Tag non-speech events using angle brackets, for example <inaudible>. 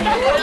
Yeah. <laughs>